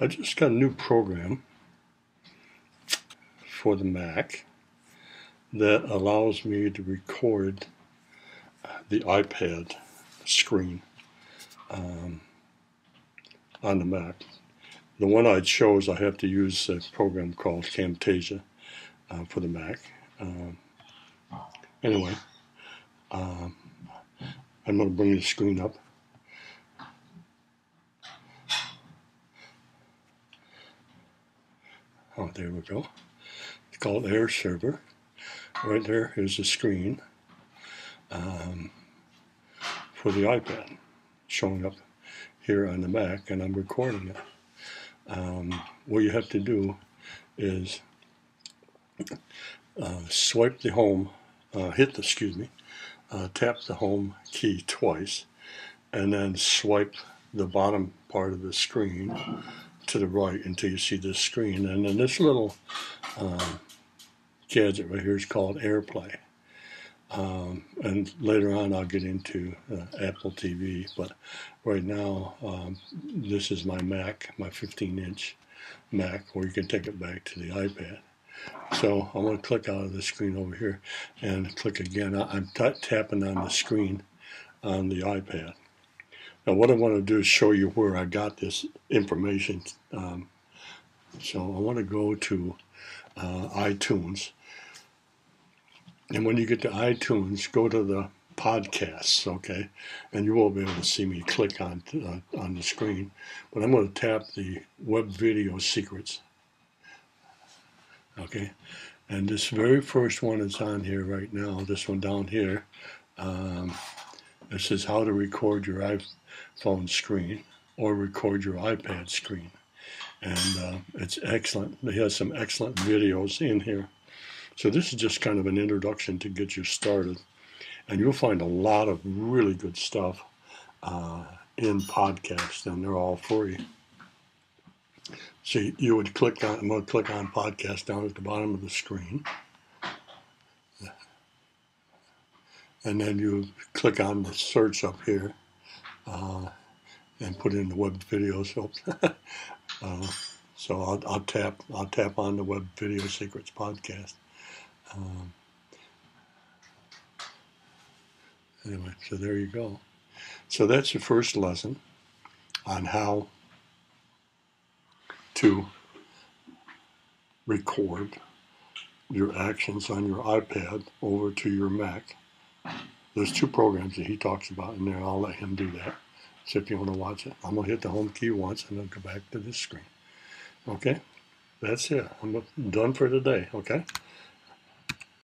I just got a new program for the Mac that allows me to record the iPad screen um, on the Mac. The one I chose, I have to use a program called Camtasia uh, for the Mac. Um, anyway, um, I'm going to bring the screen up. Oh, there we go. It's called AirServer. Right there is the screen um, for the iPad showing up here on the Mac, and I'm recording it. Um, what you have to do is uh, swipe the home, uh, hit the, excuse me, uh, tap the home key twice, and then swipe the bottom part of the screen to the right until you see this screen. And then this little um, gadget right here is called AirPlay. Um, and later on I'll get into uh, Apple TV, but right now um, this is my Mac, my 15 inch Mac, or you can take it back to the iPad. So I'm going to click out of the screen over here and click again. I'm tapping on the screen on the iPad. Now what I want to do is show you where I got this information. Um, so I want to go to uh, iTunes. And when you get to iTunes, go to the podcasts, okay? And you won't be able to see me click on, uh, on the screen. But I'm going to tap the web video secrets. Okay? And this very first one is on here right now, this one down here. Um, it says how to record your iPhone screen or record your iPad screen. And uh, it's excellent. It has some excellent videos in here. So this is just kind of an introduction to get you started. And you'll find a lot of really good stuff uh, in podcasts, and they're all free. So you would click on, I'm going to click on podcast down at the bottom of the screen. And then you click on the search up here uh, and put in the web videos. uh, so I'll, I'll, tap I'll tap on the Web Video Secrets podcast. Um, anyway, so there you go. So that's the first lesson on how to record your actions on your iPad over to your Mac. There's two programs that he talks about in there. I'll let him do that. So if you want to watch it, I'm going to hit the home key once and then go back to this screen. Okay? That's it. I'm done for today. Okay?